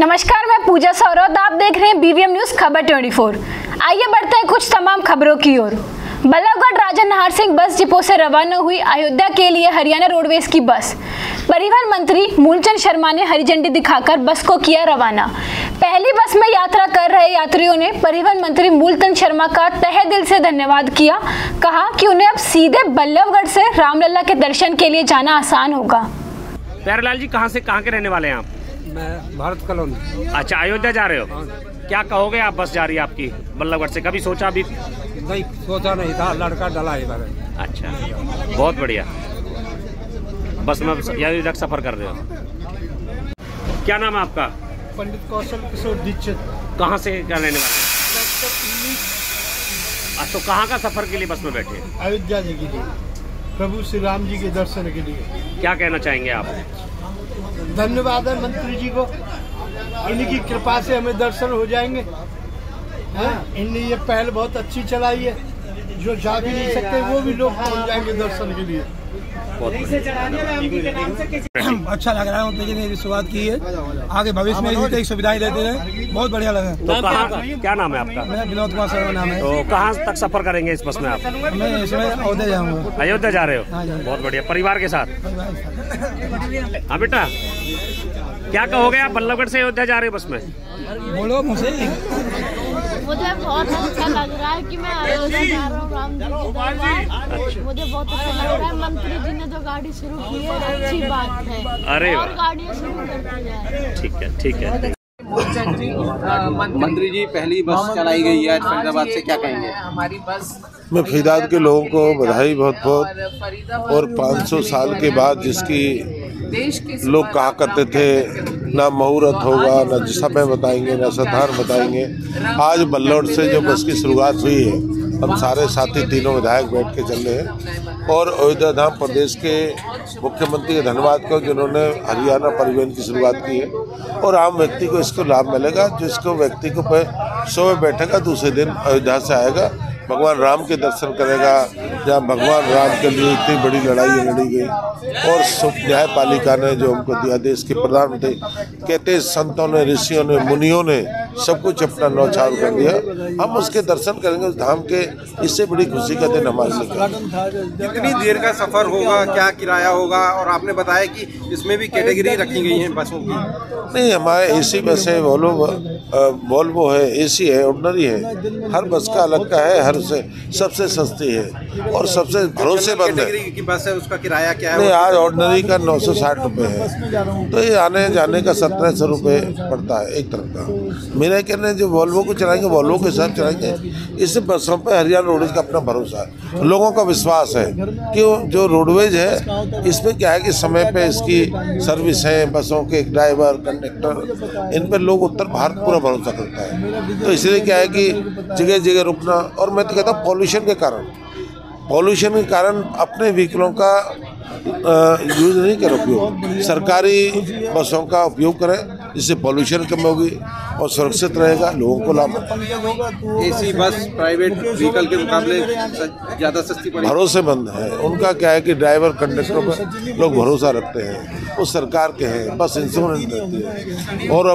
नमस्कार, मैं पूजा सौरभ आप देख रहे हैं बीवीएम न्यूज़ खबर 24 आइए बढ़ते हैं कुछ तमाम खबरों की ओर। बल्लभगढ़ राजा नहार सिंह बस डिपो से रवाना हुई अयोध्या के लिए हरियाणा रोडवेज़ की बस। परिवहन मंत्री मूलचंद शर्मा ने हरी झंडी दिखाकर बस को किया रवाना। पहली बस में यात्रा कर रहे यात्रियों ने परिवहन मंत्री मूलचंद शर्मा का तहे दिल से धन्यवाद किया, कहा कि उन्हें अब सीधे बल्लभगढ़ से रामलला के दर्शन के लिए जाना आसान होगा। जी, कहाँ से, कहाँ के रहने वाले हैं आप? मैं भारत कॉलोनी। अच्छा अयोध्या जा रहे हो? क्या कहोगे आप बस जा रही है आपकी बल्लभगढ़ से? कभी सोचा अभी नहीं सोचा नहीं था लड़का डला इधर। अच्छा बहुत बढ़िया। बस में अयोध्या तक सफ़र कर रहे हो? क्या नाम है आपका? पंडित कौशल किशोर दीक्षित। कहाँ से क्या लेने वाले अच्छा तो कहाँ का सफ़र के लिए बस में बैठे? अयोध्या जी के लिए। प्रभु श्री राम जी के दर्शन के लिए। क्या कहना चाहेंगे आप? धन्यवाद है मंत्री जी को। इनकी कृपा से हमें दर्शन हो जाएँगे। हाँ, इनने ये पहल बहुत अच्छी चलाई है। जो जा भी नहीं सकते वो भी लोग पहुँच जाएँगे दर्शन के लिए। अच्छा लग रहा है जी ने शुरुआत की है। आगे भविष्य में इसी सुविधाएँ देते रहे। बहुत बढ़िया लगा। तो कहाँ क्या नाम है आपका? मेरा विनोद कुमार शर्मा नाम है। तो कहाँ तक सफ़र करेंगे इस बस में आप? मैं इसमें अयोध्या जाऊँगा। अयोध्या जा रहे हो? हाँ, जा रहे हैं। बहुत बढ़िया। परिवार के साथ। हाँ बेटा। क्या कहोगे आप? बल्लभगढ़ से अयोध्या जा रहे हो बस में? बोलो मुझे। मुझे बहुत अच्छा लग रहा है कि मैं अयोध्या जा। रहा हूँ राम जी के दरबार। मुझे बहुत अच्छा लग रहा है। मंत्री जी ने जो गाड़ी शुरू की है अच्छी बात है। अरे और। गाड़ियाँ शुरू दी है। ठीक है ठीक है। मंत्री। जी पहली बस चलाई गई है फरीदाबाद से क्या कहेंगे? हमारी बस। मैं फरीदाबाद के लोगों को बधाई बहुत बहुत और 500 साल के बाद जिसकी लोग कहा करते थे ना मुहूर्त होगा ना समय बताएँगे ना सधार बताएँगे। आज बल्लौर से जो बस की शुरुआत हुई है हम सारे साथी तीनों विधायक बैठ के चल रहे हैं। और अयोध्या धाम प्रदेश के मुख्यमंत्री का धन्यवाद करो, जिन्होंने हरियाणा परिवहन की शुरुआत की है। और आम व्यक्ति को इसको लाभ मिलेगा, जिसको व्यक्ति को सुबह बैठेगा, दूसरे दिन अयोध्या से आएगा। भगवान राम के दर्शन करेगा जहाँ भगवान राम के लिए इतनी बड़ी लड़ाई लड़ी गई। और सु- न्यायपालिका ने जो हमको दिया देश के प्रधानमंत्री कहते संतों ने ऋषियों ने मुनियों ने सब कुछ अपना नौछावर कर दिया। हम उसके दर्शन करेंगे उस धाम के इससे बड़ी खुशी का दिन हमारे लिए कितनी देर का सफ़र होगा क्या किराया होगा? और आपने बताया कि इसमें भी कैटेगरी रखी गई है बसों की। नहीं हमारे एसी बस है वोल्वो वोल्वो है एसी है ऑर्डनरी है। हर बस का अलग का है हर से सबसे सस्ती है और सबसे भरोसेमंद है। की बस है उसका किराया क्या है? नहीं आज ऑर्डनरी का नौ सौ साठ रुपये है। तो ये आने जाने का सत्रह सौ रुपये पड़ता है एक तरफ़ का। मेरा कहना जो वॉल्वो को चलाएँगे वॉल्वो के साथ चलाएँगे इस बसों पे हरियाणा रोडवेज़ का अपना भरोसा है। लोगों का विश्वास है कि जो रोडवेज़ है इसमें क्या है कि समय पे इसकी सर्विस है बसों के ड्राइवर कंडक्टर इन पर लोग उत्तर भारत पूरा भरोसा करता है। तो इसलिए क्या है कि जगह जगह रुकना और मैं तो कहता हूँ पॉल्यूशन के कारण। पॉल्यूशन के कारण अपने व्हीकलों का यूज़ नहीं कर उपयोग। सरकारी बसों का उपयोग करें जिससे पॉल्यूशन कम होगी और सुरक्षित रहेगा लोगों को लाभ। एसी बस प्राइवेट व्हीकल के मुकाबले ज़्यादा सस्ती पड़ेगी भरोसेमंद है। उनका क्या है कि ड्राइवर कंडक्टरों पर लोग भरोसा रखते हैं। वो सरकार के हैं बस इंश्योरेंस देती है। और